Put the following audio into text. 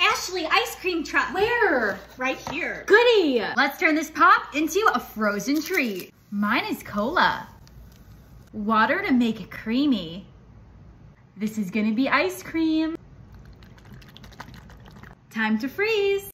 Ashley ice cream truck. Where? Right here. Goody! Let's turn this pop into a frozen treat. Mine is cola. Water to make it creamy. This is gonna be ice cream. Time to freeze.